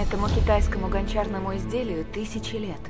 Этому китайскому гончарному изделию тысячи лет.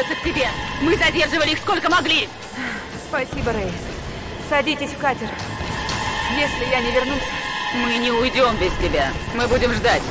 Направляются к тебе! Мы задерживали их сколько могли! Спасибо, Рейс. Садитесь в катер. если я не вернусь. Мы не уйдем без тебя. Мы будем ждать.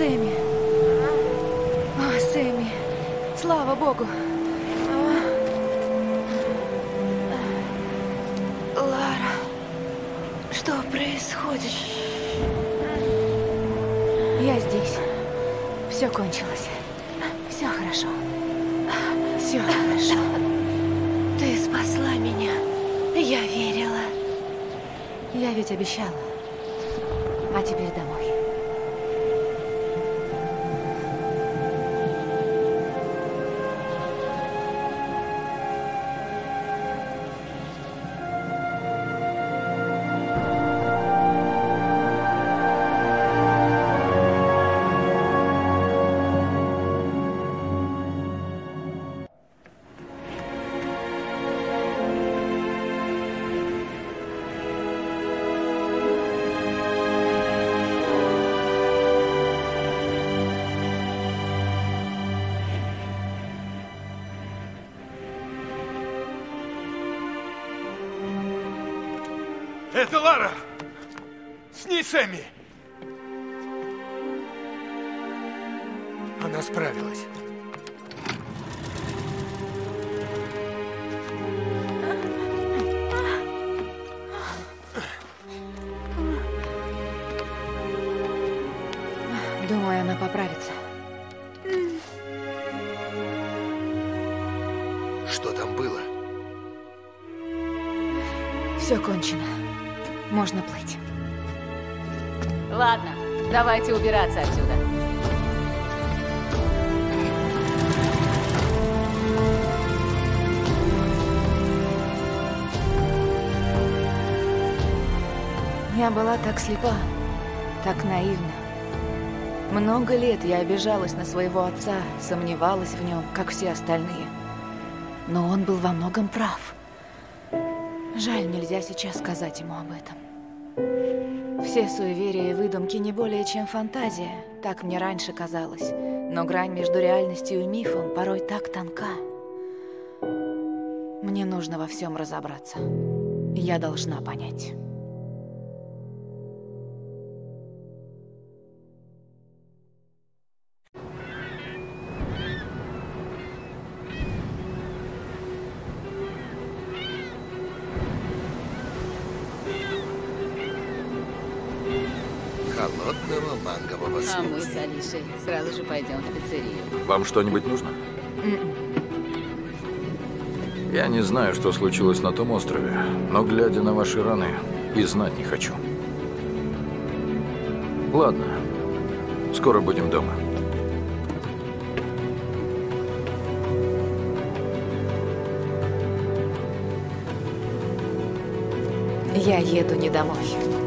Сэмми. О, Сэмми. Слава богу. Лара, что происходит? Я здесь. Все кончилось. Все хорошо. Все хорошо. Ты спасла меня. Я верила. Я ведь обещала. А теперь домой. Это Лара! С ней Сэмми! Она справилась. Думаю, она поправится. Что там было? Все кончено. Можно плыть. Ладно, давайте убираться отсюда. Я была так слепа, так наивна. Много лет я обижалась на своего отца, сомневалась в нем, как все остальные. Но он был во многом прав. Жаль, нельзя сейчас сказать ему об этом. Все суеверия и выдумки не более чем фантазия, так мне раньше казалось. Но грань между реальностью и мифом порой так тонка. Мне нужно во всем разобраться. Я должна понять. Алишей сразу же пойдем в пиццерию. Вам что-нибудь нужно? Я не знаю, что случилось на том острове, но глядя на ваши раны, и знать не хочу. Ладно, скоро будем дома. Я еду не домой.